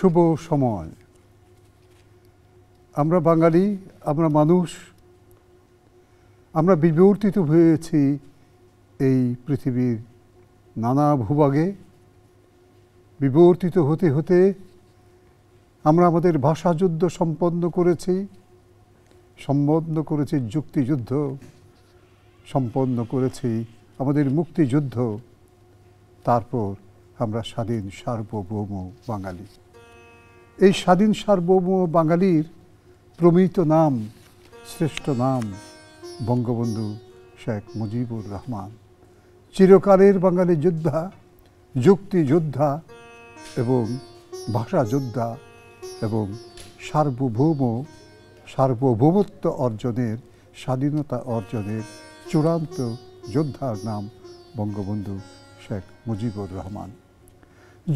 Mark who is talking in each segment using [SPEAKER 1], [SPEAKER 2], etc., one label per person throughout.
[SPEAKER 1] শুভ সময়। আমরা বাঙালি, আমরা মানুষ, আমরা বিবর্তিত হয়েছি এই পৃথিবীর নানা ভূভাগে। বিবর্তিত হতে হতে আমরা আমাদের ভাষাযুদ্ধ সম্পন্ন করেছি সম্পন্ন করেছি যুক্তিযুদ্ধ, সম্পন্ন করেছি আমাদের মুক্তিযুদ্ধ। তারপর আমরা স্বাধীন সার্বভৌম বাঙালি। এই স্বাধীন সার্বভৌম বাঙালির প্রমিত নাম, শ্রেষ্ঠ নাম, বঙ্গবন্ধু শেখ মুজিবুর রহমান। চিরকালের বাঙালি যোদ্ধা যুক্তি যোদ্ধা এবং ভাষা যোদ্ধা এবং সার্বভৌম, সার্বভৌমত্ব অর্জনের, স্বাধীনতা অর্জনের চূড়ান্ত যোদ্ধার নাম বঙ্গবন্ধু শেখ মুজিবুর রহমান।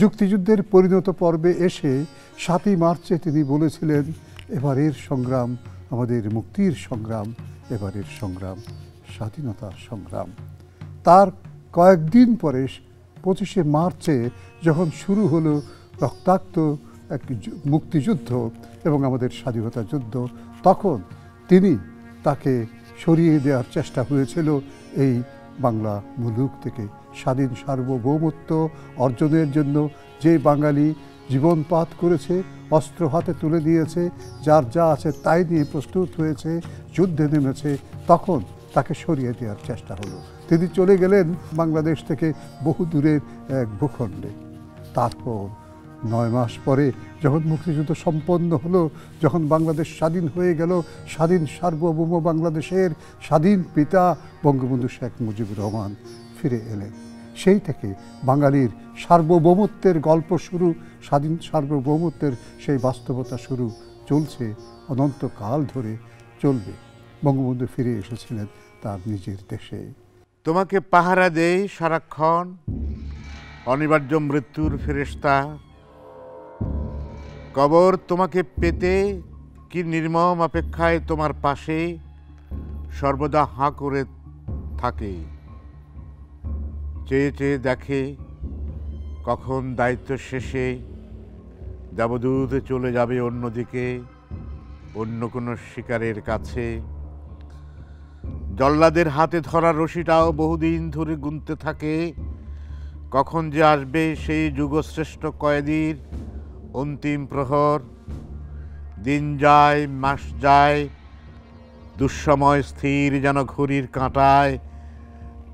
[SPEAKER 1] যুক্তিযুদ্ধের পরিণত পর্বে এসে সাতই মার্চে তিনি বলেছিলেন, এবারের সংগ্রাম আমাদের মুক্তির সংগ্রাম, এবারের সংগ্রাম স্বাধীনতার সংগ্রাম। তার কয়েকদিন পরে, পঁচিশে মার্চে যখন শুরু হলো রক্তাক্ত এক মুক্তিযুদ্ধ এবং আমাদের স্বাধীনতা যুদ্ধ, তখন তিনি তাকে সরিয়ে দেওয়ার চেষ্টা হয়েছিল এই বাংলা মুলুক থেকে। স্বাধীন সার্বভৌমত্ব অর্জনের জন্য যে বাঙালি জীবনপাত করেছে, অস্ত্র হাতে তুলে দিয়েছে, যার যা আছে তাই নিয়ে প্রস্তুত হয়েছে, যুদ্ধে নেমেছে, তখন তাকে সরিয়ে দেওয়ার চেষ্টা হলো। তিনি চলে গেলেন বাংলাদেশ থেকে বহু দূরের এক ভূখণ্ডে। তারপর নয় মাস পরে যখন মুক্তিযুদ্ধ সম্পন্ন হলো, যখন বাংলাদেশ স্বাধীন হয়ে গেল, স্বাধীন সার্বভৌম বাংলাদেশের স্বাধীন পিতা বঙ্গবন্ধু শেখ মুজিবুর রহমান ফিরে এলেন। সেই থেকে বাঙালির সার্বভৌমত্বের গল্প শুরু, স্বাধীন সার্বভৌমত্বের সেই বাস্তবতা শুরু চলছে, অনন্তকাল ধরে চলবে। বঙ্গবন্ধু ফিরে এসেছিলেন তার নিজের দেশে।
[SPEAKER 2] তোমাকে পাহারা দেই সারাক্ষণ, অনিবার্য মৃত্যুর ফেরেস্তা কবর তোমাকে পেতে কি নির্মম অপেক্ষায় তোমার পাশে সর্বদা হাঁ করে থাকে। চেয়ে চেয়ে দেখে, কখন দায়িত্ব শেষে দেবদূত চলে যাবে অন্যদিকে, অন্য কোনো শিকারের কাছে। জল্লাদের হাতে ধরা রশিটাও বহুদিন ধরে গুনতে থাকে। কখন যে আসবে সেই যুগশ্রেষ্ঠ কয়েদির অন্তিম প্রহর। দিন যায়, মাস যায়, দুঃসময় স্থির যেন ঘড়ির কাঁটায়।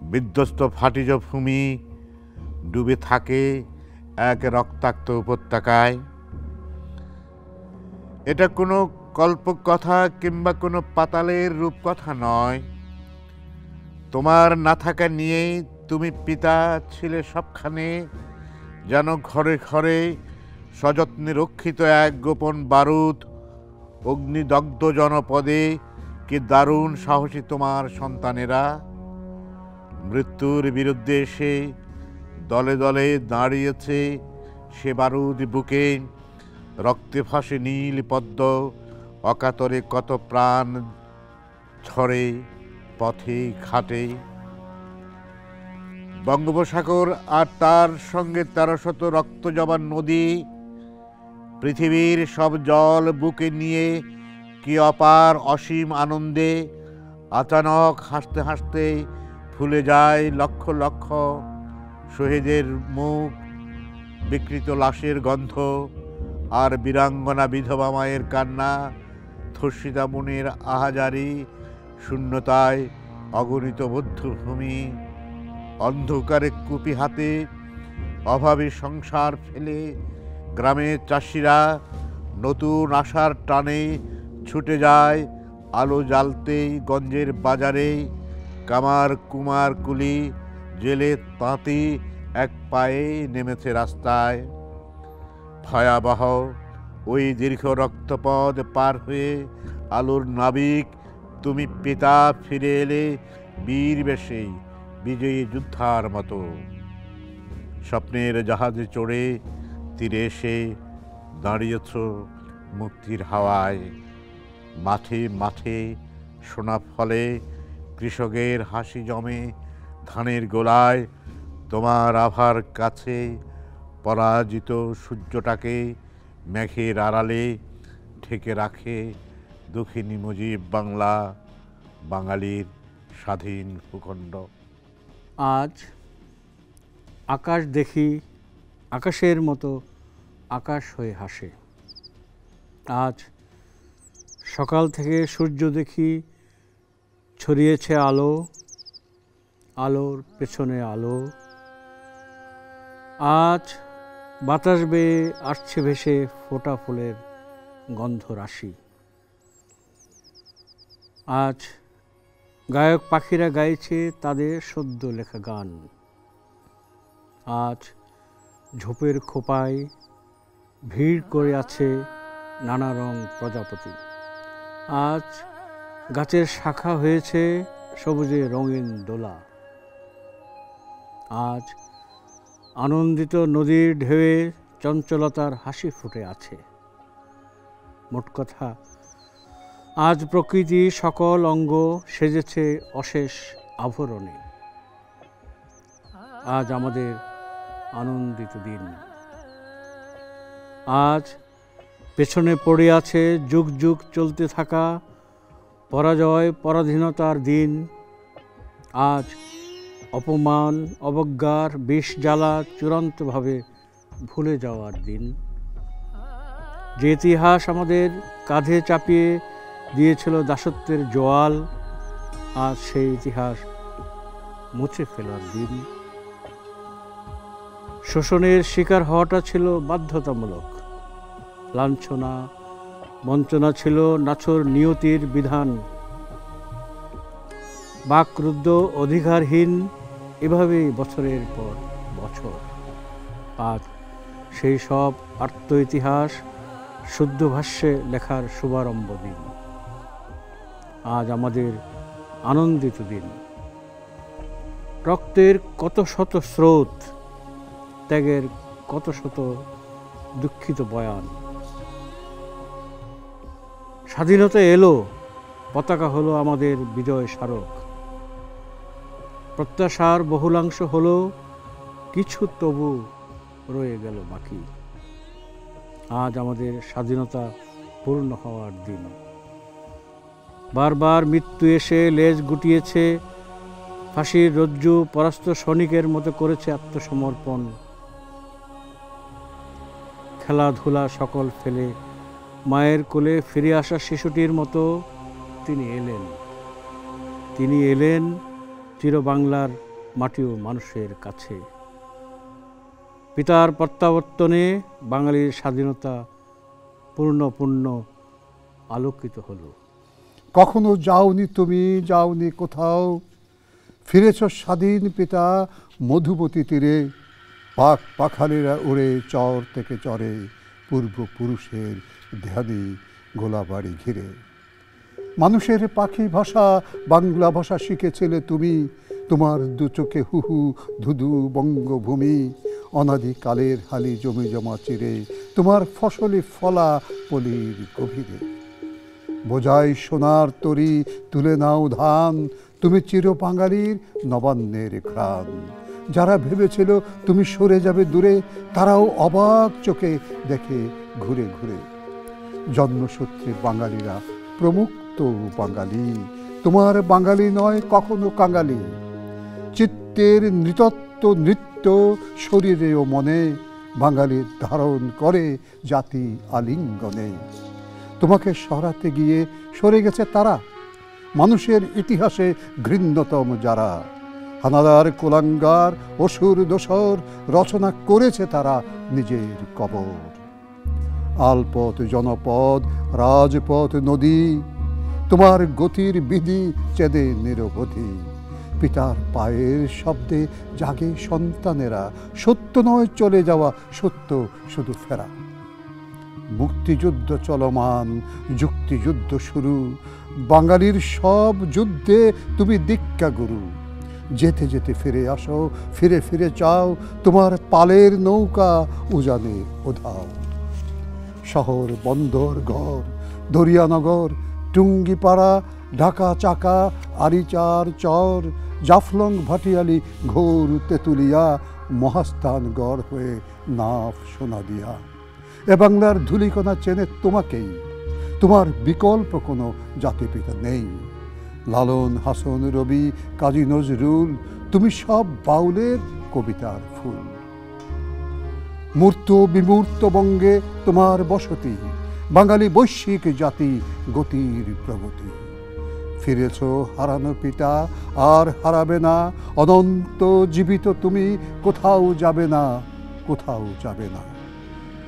[SPEAKER 2] বিধ্বস্ত ফাটিজ ভূমি ডুবে থাকে এক রক্তাক্ত উপত্যকায়। এটা কোনো কল্পকথা কিংবা কোনো পাতালের রূপকথা নয়। তোমার না থাকা নিয়েই তুমি পিতা ছিলে সবখানে, যেন ঘরে ঘরে সযত্নে রক্ষিত এক গোপন বারুদ অগ্নিদগ্ধ জনপদে কি দারুণ সাহসী তোমার সন্তানেরা। মৃত্যুর বিরুদ্ধে এসে দলে দলে দাঁড়িয়েছে সে বারুদ বুকে। রক্তে ফাঁসে, নীল পদ্ম, অকাতরে কত প্রাণ ছড়ে পথে ঘাটে। বঙ্গোপসাগর আর তার সঙ্গে তেরো শত রক্ত জবান নদী, পৃথিবীর সব জল বুকে নিয়ে কি অপার অসীম আনন্দে আচানক হাসতে হাসতে ফুলে যায় লক্ষ লক্ষ শহীদের মুখ, বিকৃত লাশের গন্ধ আর বীরাঙ্গনা বিধবা মায়ের কান্না, ধর্ষিতা মনের আহাজারি, শূন্যতায় অগণিত বৌদ্ধভূমি অন্ধকারে কুপি হাতে অভাবে সংসার ফেলে গ্রামের চাষিরা নতুন আশার টানে ছুটে যায়, আলো জ্বালতেই গঞ্জের বাজারে কামার কুমার কুলি জেলে তাঁতি এক পায়ে নেমেছে রাস্তায়। ভয়াবহ ওই দীর্ঘ রক্তপথ পার হয়ে আলোর নাবিক তুমি পিতা ফিরে এলে বীর বেশে বিজয়ী যুদ্ধার মতো। স্বপ্নের জাহাজে চড়ে তীরে এসে দাঁড়িয়েছ মুক্তির হাওয়ায়। মাঠে মাঠে সোনা ফলে কৃষকের হাসি জমে ধানের গোলায়। তোমার আভার কাছে পরাজিত সূর্যটাকে মেঘের আড়ালে ঢেকে রাখে দক্ষিণী মুজিব বাংলা, বাঙালির স্বাধীন ভূখণ্ড।
[SPEAKER 3] আজ আকাশ দেখি আকাশের মতো আকাশ হয়ে হাসে। আজ সকাল থেকে সূর্য দেখি ছড়িয়েছে আলো, আলোর পেছনে আলো। আজ বাতাস বেয়ে আসছে ভেসে ফোটা ফুলের গন্ধ রাশি। আজ গায়ক পাখিরা গাইছে তাদের সদ্য লেখা গান। আজ ঝোপের খোপায় ভিড় করে আছে নানা রং প্রজাপতি। আজ গাছের শাখা হয়েছে সবুজে রঙিন দোলা আজ আনন্দিত নদীর ঢেউয়ে চঞ্চলতার হাসি ফুটে আছে। মোট কথা, আজ প্রকৃতি সকল অঙ্গ সেজেছে অশেষ আভরণে। আজ আমাদের আনন্দিত দিন। আজ পেছনে পড়ে আছে যুগ যুগ চলতে থাকা পরাজয়, পরাধীনতার দিন, আজ অপমান, অবজ্ঞার, বিষ জ্বালা চূড়ান্তভাবে ভুলে যাওয়ার দিন। যে ইতিহাস আমাদের কাঁধে চাপিয়ে দিয়েছিল দাসত্বের জোয়াল, আজ সেই ইতিহাস মুছে ফেলার দিন। শোষণের শিকার হওয়াটা ছিল বাধ্যতামূলক, লাঞ্ছনা বঞ্চনা ছিল নাছর নিয়তির বিধান। বাকরুদ্ধ অধিকারহীন এভাবেই বছরের পর বছর। আর সেই সব আত্ম ইতিহাস শুদ্ধ ভাষ্যে লেখার শুভারম্ভ দিন। আজ আমাদের আনন্দিত দিন। রক্তের কত শত স্রোত, ত্যাগের কত শত দুঃখিত বয়ান। স্বাধীনতা এলো, পতাকা হলো আমাদের বিজয় স্মারক। প্রত্যাশার বহুলাংশ হলো, কিছু তবু রয়ে গেল বাকি। আজ আমাদের স্বাধীনতা পূর্ণ হওয়ার দিন। বারবার মৃত্যু এসে লেজ গুটিয়েছে, ফাঁসির রজ্জু পরাস্ত সৈনিকের মতো করেছে আত্মসমর্পণ। খেলাধুলা সকল ফেলে মায়ের কোলে ফিরে আসা শিশুটির মতো তিনি এলেন। তিনি এলেন চির বাংলার মাটি ও মানুষের কাছে। পিতার প্রত্যাবর্তনে বাঙালির স্বাধীনতা পূর্ণ পূর্ণ আলোকিত হলো।
[SPEAKER 1] কখনো যাওনি তুমি, যাওনি কোথাও। ফিরেছ স্বাধীন পিতা মধুমতি তীরে। পাক পাখালেরা উড়ে চর থেকে চরে পূর্বপুরুষের ধ্যানে গোলাবাড়ি ঘিরে। মানুষের পাখি ভাষা, বাংলা ভাষা শিখেছিলে তুমি। তোমার দু চোখে হুহু ধুধু বঙ্গভূমি। অনাদিকালের হালি জমি জমা চিরে, তোমার ফসলি ফলা পলির গভীরে। বোঝাই সোনার তরি, তুলে নাও ধান। তুমি চির বাঙালির নবান্নের ঘ্রাণ। যারা ভেবেছিল তুমি সরে যাবে দূরে, তারাও অবাক চোখে দেখে ঘুরে ঘুরে। জন্মসূত্রে বাঙালিরা প্রমুক্ত বাঙালি। তোমার বাঙালি নয়, কখনো কাঙালি। চিত্তের নৃতত্ব নৃত্য শরীরে ও মনে বাঙালির ধারণ করে জাতি আলিঙ্গনে। তোমাকে সরাতে গিয়ে সরে গেছে তারা। মানুষের ইতিহাসে ঘৃণ্যতম যারা। হানাদার, কোলাঙ্গার, অসুর, দোসর রচনা করেছে তারা নিজের কবর। আলপথ জনপদ, রাজপথ নদী, তোমার গতির বিধি চেদে নিরবধি। পিতার পায়ের শব্দে জাগে সন্তানেরা, সত্য নয় চলে যাওয়া, সত্য শুধু ফেরা। মুক্তিযুদ্ধ চলমান, যুক্তিযুদ্ধ শুরু, বাঙালির সব যুদ্ধে তুমি দীক্ষা গুরু। যেতে যেতে ফিরে আসো, ফিরে ফিরে চাও, তোমার পালের নৌকা উজানে ওধাও শহর, বন্দর ঘর দরিয়ানগর, টুঙ্গিপাড়া, ঢাকা চাকা, আরিচার চর, জাফলং ভাটিয়ালি, ঘোর তেতুলিয়া, মহাস্থান গড় হয়ে নাফ সোনা দিয়া। এ বাংলার ধুলিকণা চেনে তোমাকেই, তোমার বিকল্প কোনো জাতিপিতা নেই। লালন, হাসন, রবি, কাজী নজরুল, তুমি সব বাউলের কবিতার ফুল। মূর্ত বিমূর্ত বঙ্গে তোমার বসতি। বাঙালি বৈশ্বিক জাতি গতির প্রগতি। ফিরেছ হারানো পিতা, আর হারাবে না। অনন্ত জীবিত তুমি, কোথাও যাবে না, কোথাও যাবে না।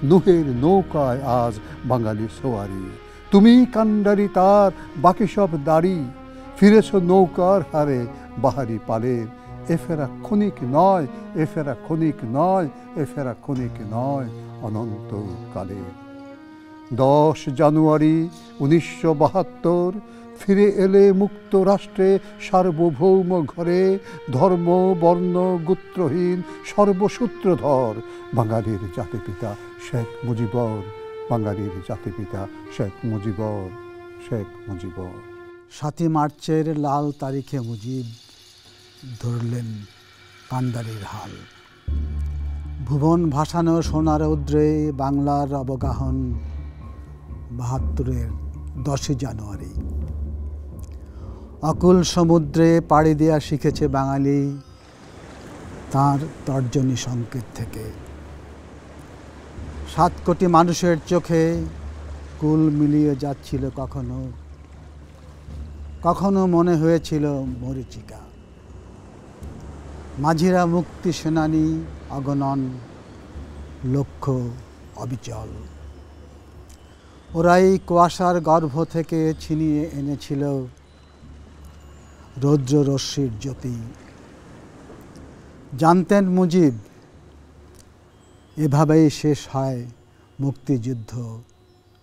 [SPEAKER 1] নুহের নৌকায় আজ বাঙালি সোয়ারি। তুমি কান্ডারি তার, বাকি সব দাড়ি। ফিরেছ নৌকার হারে বাহারি পালের। এ ফেরা ক্ষণিক নয় এ ফেরা ক্ষণিক নয় এ ফেরা ক্ষণিক নয় অনন্ত কালের দশ জানুয়ারি উনিশশো বাহাত্তর, ফিরে এলে মুক্ত রাষ্ট্রে সার্বভৌম ঘরে ধর্ম, বর্ণ, গোত্রহীন, সর্বসূত্রধর বাঙালির জাতিপিতা শেখ মুজিবর, বাঙালির জাতিপিতা শেখ মুজিবর শেখ মুজিবর।
[SPEAKER 4] সাতই মার্চের লাল তারিখে মুজিব। ধরলেন কান্ডারির হাল। ভুবন ভাসানো সোনার উদ্রে বাংলার অবগাহন বাহাত্তরের দশই জানুয়ারি। অকুল সমুদ্রে পাড়ি দেওয়া শিখেছে বাঙালি তার তর্জনী সংকেত থেকে। সাত কোটি মানুষের চোখে কুল মিলিয়ে যাচ্ছিল কখনো কখনো মনে হয়েছিল মরিচিকা। মাঝিরা মুক্তি সেনানী অগণন লক্ষ্য অবিচল। ওরাই কুয়াশার গর্ভ থেকে ছিনিয়ে এনেছিল রৌদ্র রশ্মির জ্যোতি। জানতেন মুজিব, এভাবেই শেষ হয় মুক্তিযুদ্ধ,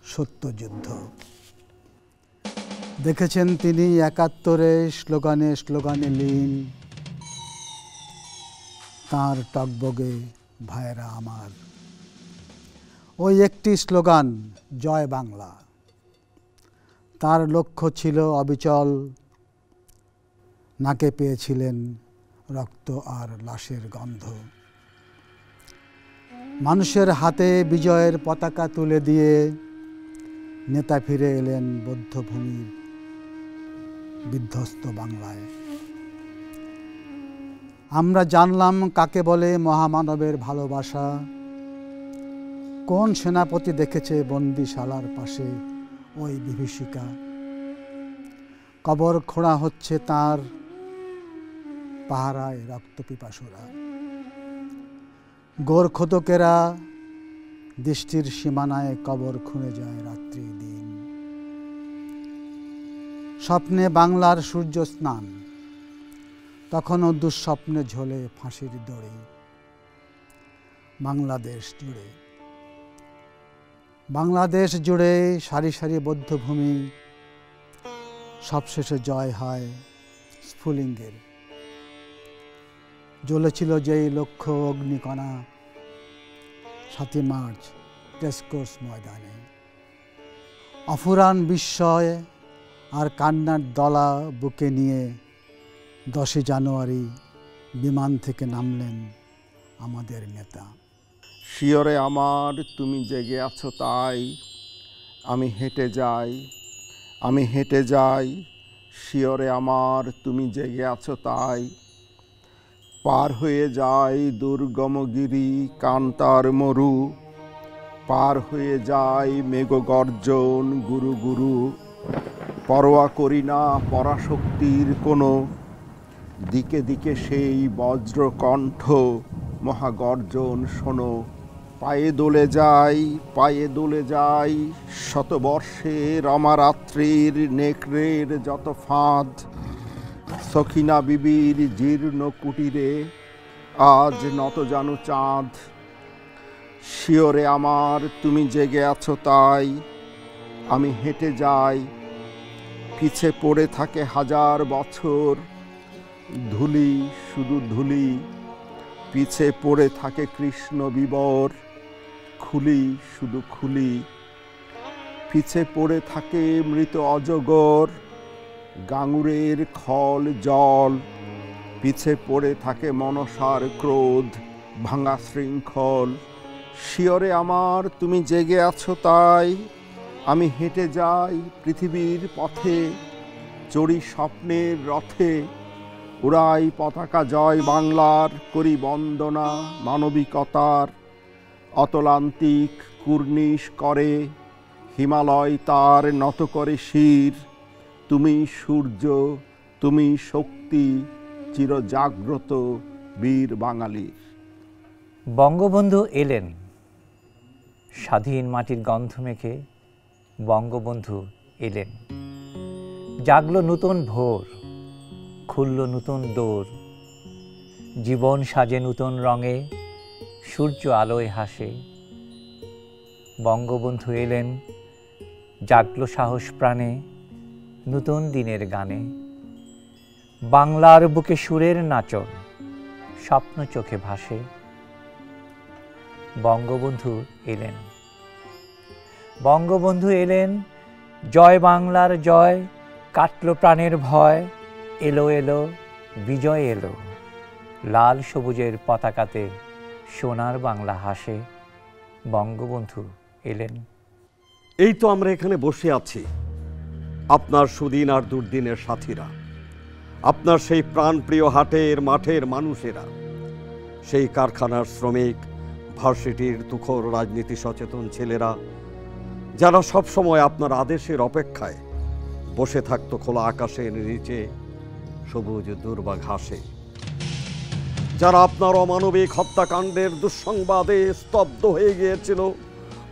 [SPEAKER 4] সত্যযুদ্ধ। দেখেছেন তিনি একাত্তরে স্লোগানে স্লোগানে লীন তাঁর টকবগে ভাইরা আমার। ওই একটি স্লোগান, জয় বাংলা। তার লক্ষ্য ছিল অবিচল। নাকে পেয়েছিলেন রক্ত আর লাশের গন্ধ। মানুষের হাতে বিজয়ের পতাকা তুলে দিয়ে নেতা ফিরে এলেন বৌদ্ধভূমির বিধ্বস্ত বাংলায়। আমরা জানলাম কাকে বলে মহামানবের ভালোবাসা। কোন সেনাপতি দেখেছে বন্দিশালার পাশে ওই বিভীষিকা? কবর খোঁড়া হচ্ছে তার পাহারায় রক্তপিপাসুরা। গোরখোদকেরা দৃষ্টির সীমানায় কবর খুঁড়ে যায় রাত্রি দিন। স্বপ্নে বাংলার সূর্য স্নান। তখনও দুঃস্বপ্নে ঝোলে ফাঁসির দড়ি। বাংলাদেশ জুড়ে। বাংলাদেশ জুড়ে সারি সারি বৌদ্ধভূমি। সবশেষে জয় হয় স্ফুলিঙ্গের। জ্বলেছিল যেই লক্ষ্য অগ্নিকণা। সাতই মার্চ টেস্কোর্স ময়দানে। অফুরান বিস্ময় আর কান্নার দলা বুকে নিয়ে দশই জানুয়ারি বিমান থেকে নামলেন আমাদের নেতা।
[SPEAKER 5] শিয়রে আমার, তুমি জেগে আছো তাই। আমি হেঁটে যাই, আমি হেঁটে যাই। শিয়রে আমার, তুমি জেগে আছো তাই। পার হয়ে যাই দুর্গমগিরি কান্তার মরু। পার হয়ে যাই মেঘ গর্জন গুরু গুরু। পরোয়া করি না পরাশক্তির কোনো। দিকে দিকে সেই বজ্রকণ্ঠ, মহাগর্জন, শোনো, পায়ে দোলে যাই, পায়ে দোলে যাই, শতবর্ষের অমারাত্রির নেকড়ের যত ফাঁদ, সখিনা বিবির জীর্ণ কুটিরে, আজ নত জানু চাঁদ, শিওরে আমার তুমি জেগে আছো তাই, আমি হেঁটে যাই, পিছে পড়ে থাকে হাজার বছর ধুলি, শুধু ধুলি। পিছে পড়ে থাকে কৃষ্ণ বিবর। খুলি, শুধু খুলি। পিছে পড়ে থাকে মৃত অজগর। গাঙুরের খল, জল। পিছে পড়ে থাকে মনসার ক্রোধ, ভাঙা শৃঙ্খল। শিয়রে আমার, তুমি জেগে আছো তাই। আমি হেঁটে যাই পৃথিবীর পথে। চড়ি স্বপ্নের রথে। উড়াই পতাকা জয় বাংলার, করি বন্দনা মানবিকতার। অতলান্তিক কুর্নিশ করে, হিমালয় তার নত করে শির। তুমি সূর্য, তুমি শক্তি, চিরজাগ্রত বীর বাঙালির।
[SPEAKER 6] বঙ্গবন্ধু এলেন। স্বাধীন মাটির গন্ধ মেখে বঙ্গবন্ধু এলেন। জাগলো নতুন ভোর। খুলল নতুন দোর। জীবন সাজে নতুন রঙে, সূর্য আলোয় হাসে। বঙ্গবন্ধু এলেন, জাগলো সাহস প্রাণে নতুন দিনের গানে। বাংলার বুকে সুরের নাচন, স্বপ্ন চোখে ভাসে। বঙ্গবন্ধু এলেন। বঙ্গবন্ধু এলেন, জয় বাংলার জয়, কাটল প্রাণের ভয়। এলো এলো, বিজয় এলো। লাল সবুজের পতাকাতে সোনার বাংলা হাসে বঙ্গবন্ধু এলেন।
[SPEAKER 7] এই তো আমরা এখানে বসে আছি, আপনার সুদিন আর দুর্দিনের সাথীরা, আপনার সেই প্রাণপ্রিয় হাটের মাঠের মানুষেরা, সেই কারখানার শ্রমিক, ভার্সিটির তুখর রাজনীতি সচেতন ছেলেরা, যারা সব সময় আপনার আদেশের অপেক্ষায় বসে থাকতো খোলা আকাশের নিচে সবুজ দুর্বা ঘাসে যারা আপনার অমানবিক হত্যাকাণ্ডের দুঃসংবাদে স্তব্ধ হয়ে গিয়েছিল,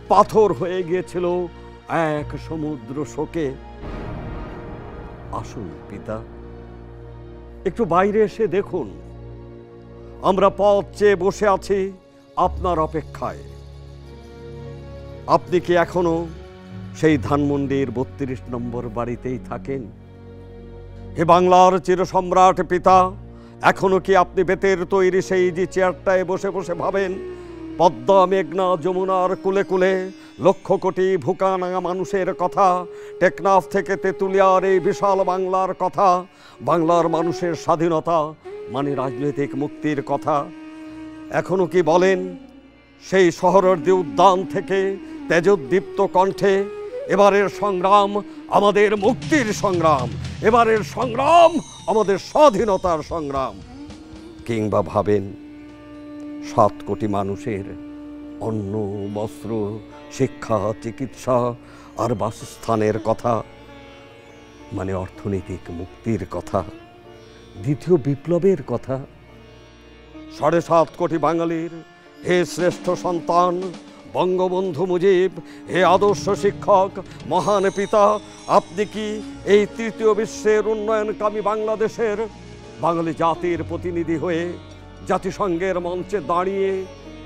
[SPEAKER 7] পাথর হয়ে গিয়েছিল এক সমুদ্র শোকে। আসুন পিতা, একটু বাইরে এসে দেখুন। আমরা পথ চেয়ে বসে আছি আপনার অপেক্ষায়। আপনি কি এখনও সেই ধানমন্ডির বত্রিশ নম্বর বাড়িতেই থাকেন? হে বাংলার চিরসম্রাট পিতা, এখনও কি আপনি বেতের তৈরি সেই যে চেয়ারটায় বসে বসে ভাবেন? পদ্মা, মেঘনা, যমুনার কুলে কুলে লক্ষ কোটি ভুকানাঙা মানুষের কথা, টেকনাফ থেকে তেঁতুলিয়ার এই বিশাল বাংলার কথা, বাংলার মানুষের স্বাধীনতা মানে রাজনৈতিক মুক্তির কথা। এখনও কি বলেন? সেই শহরদী উদ্যান থেকে তেজোদ্দীপ্ত কণ্ঠে এবারের সংগ্রাম আমাদের মুক্তির সংগ্রাম, এবারের সংগ্রাম আমাদের স্বাধীনতার সংগ্রাম। কিংবা ভাবেন, সাত কোটি মানুষের অন্ন, বস্ত্র, শিক্ষা, চিকিৎসা আর বাসস্থানের কথা মানে অর্থনৈতিক মুক্তির কথা, দ্বিতীয় বিপ্লবের কথা। সাড়ে সাত কোটি বাঙালির হে শ্রেষ্ঠ সন্তান বঙ্গবন্ধু মুজিব, হে আদর্শ শিক্ষক, মহান পিতা, আপনি কি এই তৃতীয় বিশ্বের উন্নয়নকামী বাংলাদেশের বাঙালি জাতির প্রতিনিধি হয়ে জাতিসংঘের মঞ্চে দাঁড়িয়ে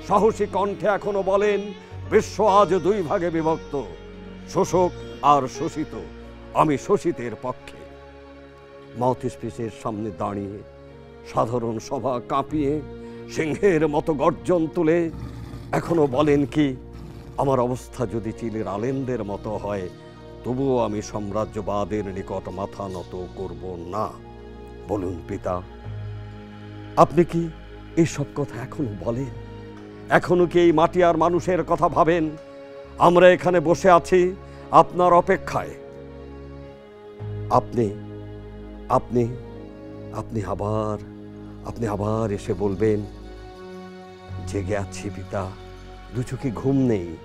[SPEAKER 7] সাহসী কণ্ঠে এখনও বলেন, বিশ্ব আজ দুই ভাগে বিভক্ত, শোষক আর শোষিত। আমি শোষিতের পক্ষে। মাউথ স্পিচের সামনে দাঁড়িয়ে সাধারণ সভা কাঁপিয়ে সিংহের মতো গর্জন তুলে এখনও বলেন কি, আমার অবস্থা যদি চিলের আলেনদের মতো হয়, তবুও আমি সাম্রাজ্যবাদের নিকট মাথা নত করব না। বলুন পিতা, আপনি কি এসব কথা এখনও বলেন? এখনও কি এই মাটি আর মানুষের কথা ভাবেন? আমরা এখানে বসে আছি আপনার অপেক্ষায়। আপনি আপনি আপনি আবার আপনি আবার এসে বলবেন, জেগে আছি পিতা। দু চোখে ঘুম নেই।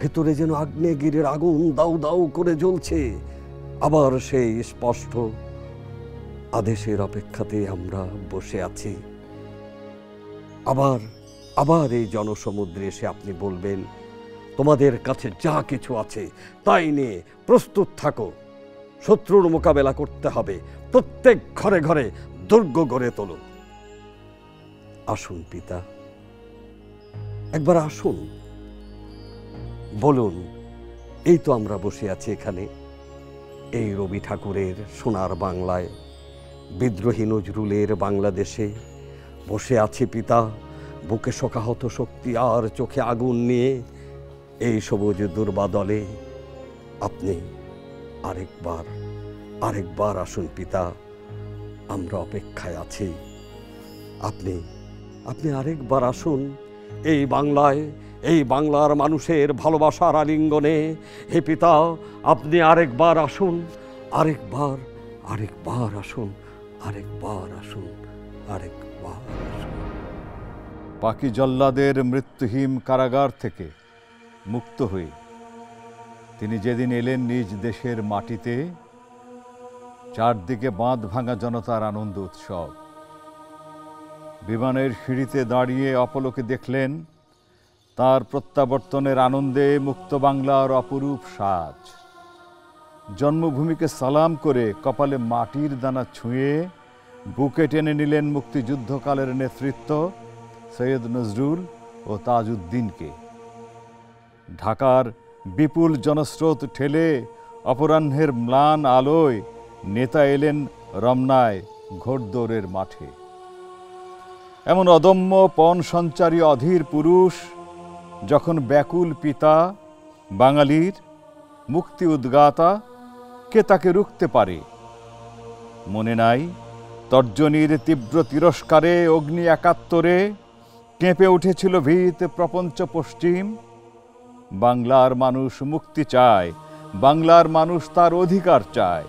[SPEAKER 7] ভেতরে যেন আগ্নেয়গিরির আগুন দাউ দাউ করে জ্বলছে। আবার সেই স্পষ্ট আদেশের অপেক্ষাতে আমরা বসে আছি। আবার আবার এই জনসমুদ্রে এসে আপনি বলবেন, তোমাদের কাছে যা কিছু আছে, তাই নিয়ে প্রস্তুত থাকো। শত্রুর মোকাবেলা করতে হবে। প্রত্যেক ঘরে ঘরে দুর্গ গড়ে তোলো। আসুন পিতা। একবার আসুন। বলুন, এই তো আমরা বসে আছি এখানে। এই রবি ঠাকুরের সোনার বাংলায়, বিদ্রোহী নজরুলের বাংলাদেশে বসে আছি পিতা, বুকে শোকাহত শক্তি আর চোখে আগুন নিয়ে। এই সবুজ দুর্বাদলে আপনি আরেকবার আরেকবার আসুন পিতা, আমরা অপেক্ষায় আছি। আপনি আপনি আরেকবার আসুন। এই বাংলায়, এই বাংলার মানুষের ভালোবাসার আলিঙ্গনে। হে পিতা, আপনি আরেকবার আসুন, আরেকবার আরেকবার আসুন আরেকবার আসুন আরেকবার আসুন।
[SPEAKER 8] পাকি জল্লাদের মৃত্যুহীন কারাগার থেকে মুক্ত হয়ে তিনি যেদিন এলেন নিজ দেশের মাটিতে, চারদিকে বাঁধ ভাঙা জনতার আনন্দ উৎসব। বিমানের সিঁড়িতে দাঁড়িয়ে অপলোকে দেখলেন তার প্রত্যাবর্তনের আনন্দে মুক্ত বাংলার অপরূপ সাজ। জন্মভূমিকে সালাম করে কপালে মাটির দানা ছুঁয়ে বুকে টেনে নিলেন মুক্তিযুদ্ধকালের নেতৃত্ব সৈয়দ নজরুল ও তাজউদ্দিনকে। ঢাকার বিপুল জনস্রোত ঠেলে অপরাহ্নের ম্লান আলোয় নেতা এলেন রমনায় ঘোড়দৌড়ের মাঠে। এমন অদম্য পণ সঞ্চারী অধীর পুরুষ, যখন ব্যাকুল পিতা, বাঙালির মুক্তি উদ্গাতা, কে তাকে রুখতে পারে? মনে নাই, তর্জনীর তীব্র তিরস্কারে অগ্নি একাত্তরে কেঁপে উঠেছিল ভিত প্রপঞ্চ পশ্চিম। বাংলার মানুষ মুক্তি চায়, বাংলার মানুষ তার অধিকার চায়।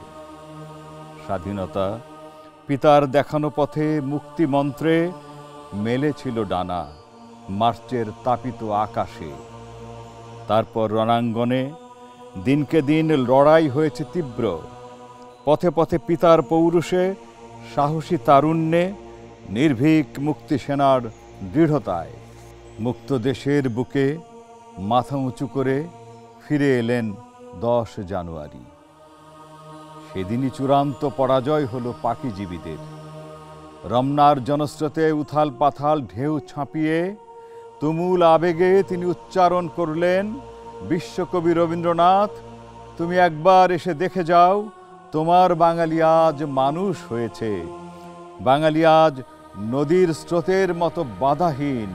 [SPEAKER 8] স্বাধীনতা, পিতার দেখানো পথে মুক্তি মন্ত্রে মেলেছিল ডানা মার্চের তাপিত আকাশে। তারপর রণাঙ্গনে দিনকে দিন লড়াই হয়েছে তীব্র। পথে পথে পিতার পৌরুষে, সাহসী তারুণ্যে, নির্ভীক মুক্তি সেনার দৃঢ়তায় মুক্ত দেশের বুকে মাথা উঁচু করে ফিরে এলেন দশ জানুয়ারি। সেদিনই চূড়ান্ত পরাজয় হলো পাকিজীবীদের। রমনার জনস্রোতে উথাল পাথাল ঢেউ ছাপিয়ে তুমুল আবেগে তিনি উচ্চারণ করলেন, বিশ্বকবি রবীন্দ্রনাথ, তুমি একবার এসে দেখে যাও, তোমার বাঙালি আজ মানুষ হয়েছে। বাঙালি আজ নদীর স্রোতের মতো বাধাহীন,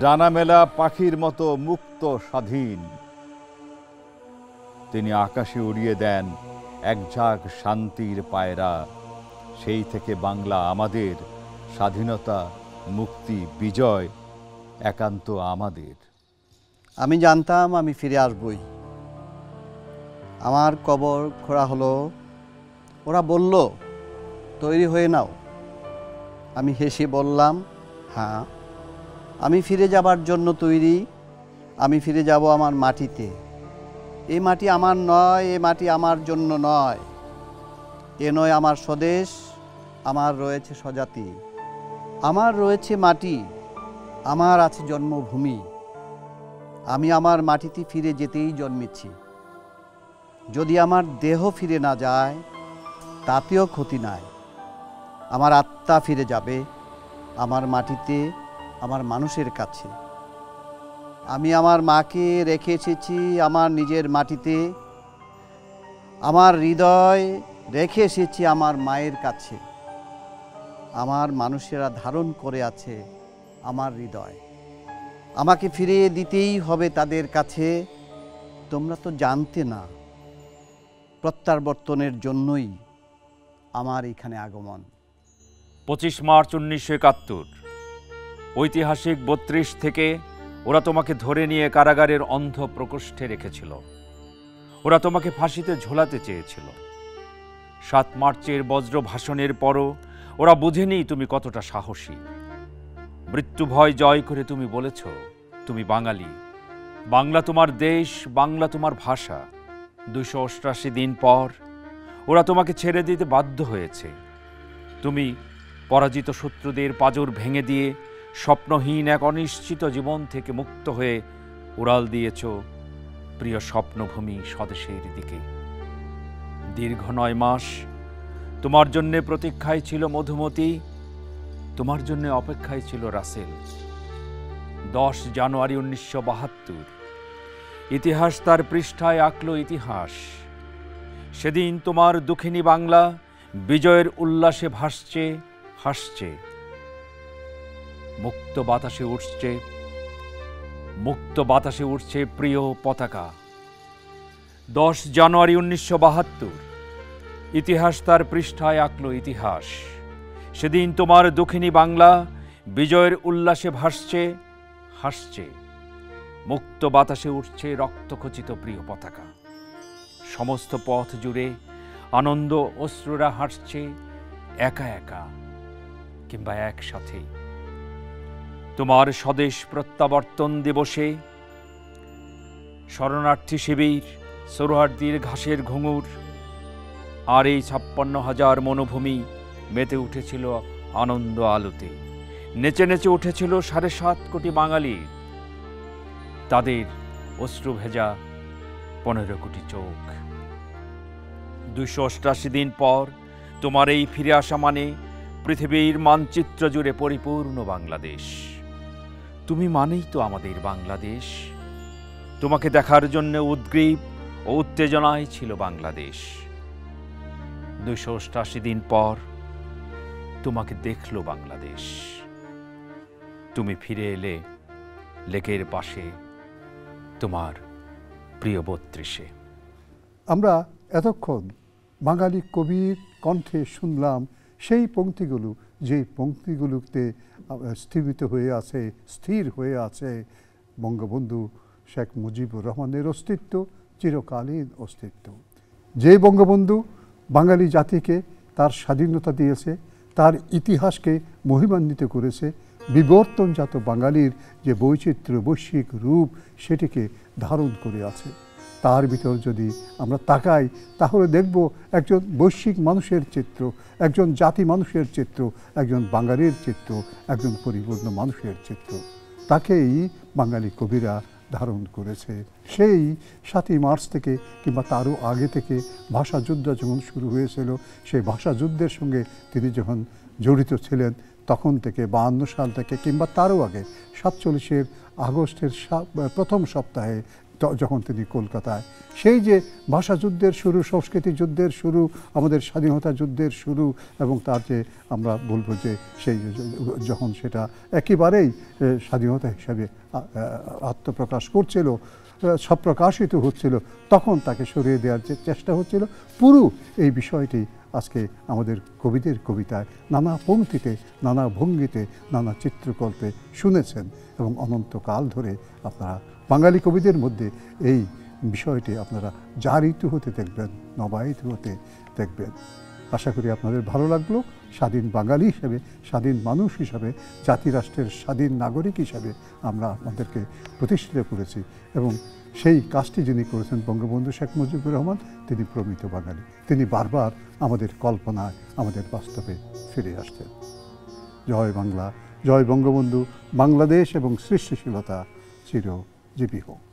[SPEAKER 8] ডানা মেলা পাখির মতো মুক্ত স্বাধীন। তিনি আকাশে উড়িয়ে দেন এক ঝাঁক শান্তির পায়রা। সেই থেকে বাংলা আমাদের, স্বাধীনতা, মুক্তি, বিজয় একান্ত আমাদের।
[SPEAKER 9] আমি জানতাম আমি ফিরে আসবই। আমার কবর খোঁড়া হলো, ওরা বলল, তৈরি হয়ে নাও। আমি হেসে বললাম হ্যাঁ আমি ফিরে যাবার জন্য তৈরি, আমি ফিরে যাব আমার মাটিতে। এই মাটি আমার নয়, এ মাটি আমার জন্য নয়। এ নয় আমার স্বদেশ আমার রয়েছে স্বজাতি, আমার রয়েছে মাটি, আমার আছে জন্মভূমি। আমি আমার মাটিতে ফিরে যেতেই জন্মেছি। যদি আমার দেহ ফিরে না যায়, তাতেও ক্ষতি নাই। আমার আত্মা ফিরে যাবে আমার মাটিতে, আমার মানুষের কাছে। আমি আমার মাকে রেখে এসেছি আমার নিজের মাটিতে। আমার হৃদয় রেখে এসেছি আমার মায়ের কাছে। আমার মানুষেরা ধারণ করে আছে আমার হৃদয়। আমাকে ফিরিয়ে দিতেই হবে তাদের কাছে। তোমরা তো জানতে না, প্রত্যাবর্তনের জন্যই আমার এখানে আগমন।
[SPEAKER 10] পঁচিশ মার্চ উনিশশো একাত্তর। ঐতিহাসিক বত্রিশ থেকে ওরা তোমাকে ধরে নিয়ে কারাগারের অন্ধ প্রকোষ্ঠে রেখেছিল। ওরা তোমাকে ফাঁসিতে ঝোলাতে চেয়েছিল। সাত মার্চের বজ্র ভাষণের পরও ওরা বুঝেনি তুমি কতটা সাহসী। মৃত্যু ভয় জয় করে তুমি বলেছ, তুমি বাঙালি। বাংলা তোমার দেশ, বাংলা তোমার ভাষা। দুশো অষ্টাশি দিন পর ওরা তোমাকে ছেড়ে দিতে বাধ্য হয়েছে। তুমি পরাজিত শত্রুদের পাজর ভেঙে দিয়ে স্বপ্নহীন এক অনিশ্চিত জীবন থেকে মুক্ত হয়ে উড়াল দিয়েছ, প্রিয় স্বপ্নভূমি স্বদেশের দিকে। দীর্ঘ নয় মাস তোমার জন্যে প্রতীক্ষায় ছিল মধুমতি, তোমার জন্য অপেক্ষায় ছিল রাসেল। দশ জানুয়ারি উনিশশো বাহাত্তর। ইতিহাস তার পৃষ্ঠায় আঁকল ইতিহাস। সেদিন তোমার দুঃখিনী বাংলা বিজয়ের উল্লাসে ভাসছে, হাসছে। মুক্ত বাতাসে উঠছে, মুক্ত বাতাসে উঠছে প্রিয় পতাকা। দশ জানুয়ারি উনিশশো বাহাত্তর। ইতিহাস তার পৃষ্ঠায় আঁকল ইতিহাস। সেদিন তোমার দক্ষিণী বাংলা বিজয়ের উল্লাসে ভাসছে, হাসছে। মুক্ত বাতাসে উঠছে রক্তখচিত প্রিয় পতাকা। সমস্ত পথ জুড়ে আনন্দ অশ্রুরা হাসছে একা একা কিংবা একসাথে। তোমার স্বদেশ প্রত্যাবর্তন দিবসে শরণার্থী শিবির সৌরহার্দির ঘাসের ঘুঙুর আর এই ছাপ্পান্ন হাজার মনোভূমি মেতে উঠেছিল আনন্দ আলোতে। নেচে নেচে উঠেছিল সাড়ে সাত কোটি বাঙালি। তাদের অশ্রু ভেজা পনেরো কোটি চোখ। দুইশো অষ্টাশি দিন পর তোমার এই ফিরে আসা মানে পৃথিবীর মানচিত্র জুড়ে পরিপূর্ণ বাংলাদেশ। তুমি মানেই তো আমাদের বাংলাদেশ। তোমাকে দেখার জন্য উদ্গ্রীব ও উত্তেজনায় ছিল বাংলাদেশ। দুইশো দিন পর তোমাকে দেখল বাংলাদেশ। তুমি ফিরে এলে লেকের পাশে তোমার প্রিয় বত্রিশে।
[SPEAKER 1] আমরা এতক্ষণ বাঙালি কবির কণ্ঠে শুনলাম সেই পঙ্ক্তিগুলো যে পঙ্ক্তিগুলোতে স্থিমিত হয়ে আছে, স্থির হয়ে আছে বঙ্গবন্ধু শেখ মুজিবুর রহমানের অস্তিত্ব, চিরকালীন অস্তিত্ব। যে বঙ্গবন্ধু বাঙালি জাতিকে তার স্বাধীনতা দিয়েছে, তার ইতিহাসকে মহিমান্বিত করেছে, বিবর্তনজাত বাঙালির যে বৈচিত্র্য, বৈশ্বিক রূপ সেটিকে ধারণ করে আছে। তার ভিতর যদি আমরা তাকাই, তাহলে দেখব একজন বৈশ্বিক মানুষের চিত্র, একজন জাতি মানুষের চিত্র, একজন বাঙালির চিত্র, একজন পরিপূর্ণ মানুষের চিত্র। তাকেই বাঙালি কবিরা ধারণ করেছে। সেই সাতই মার্চ থেকে কিংবা তারও আগে থেকে ভাষাযুদ্ধ যখন শুরু হয়েছিল, সেই ভাষাযুদ্ধের সঙ্গে তিনি যখন জড়িত ছিলেন, তখন থেকে বাহান্ন সাল থেকে কিংবা তারও আগে সাতচল্লিশের আগস্টের প্রথম সপ্তাহে যখন তিনি কলকাতায়। সেই যে ভাষা যুদ্ধের শুরু, সংস্কৃতি যুদ্ধের শুরু, আমাদের স্বাধীনতা যুদ্ধের শুরু এবং তার যে আমরা বলব যে সেই যখন সেটা একেবারেই স্বাধীনতা হিসাবে আত্মপ্রকাশ করছিল প্রকাশিত হচ্ছিল, তখন তাকে সরিয়ে দেওয়ার যে চেষ্টা হচ্ছিল, পুরো এই বিষয়টি আজকে আমাদের কবিদের কবিতায় নানা পংক্তিতে নানা ভঙ্গিতে, নানা চিত্রকল্পে শুনেছেন এবং অনন্তকাল ধরে আপনারা বাঙালি কবিদের মধ্যে এই বিষয়টি আপনারা জারিত হতে দেখবেন, নবায়িত হতে দেখবেন। আশা করি আপনাদের ভালো লাগল। স্বাধীন বাঙালি হিসেবে, স্বাধীন মানুষ হিসাবে, জাতিরাষ্ট্রের স্বাধীন নাগরিক হিসাবে আমরা আমাদেরকে প্রতিষ্ঠিত করেছি এবং সেই কাজটি যিনি করেছেন বঙ্গবন্ধু শেখ মুজিবুর রহমান, তিনি প্রমিত বাঙালি। তিনি বারবার আমাদের কল্পনায়, আমাদের বাস্তবে ফিরে আসছেন। জয় বাংলা, জয় বঙ্গবন্ধু, বাংলাদেশ এবং সৃষ্টিশীলতা চিরজীবী হোক।